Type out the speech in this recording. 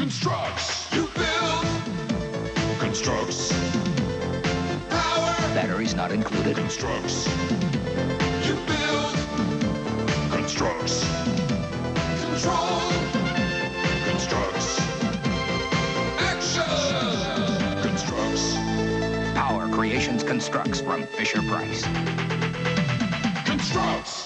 Construx. You build. Construx. Power. Batteries not included. Construx. You build. Construx. Control. Construx. Action. Construx. Power Creations Construx from Fisher Price. Construx.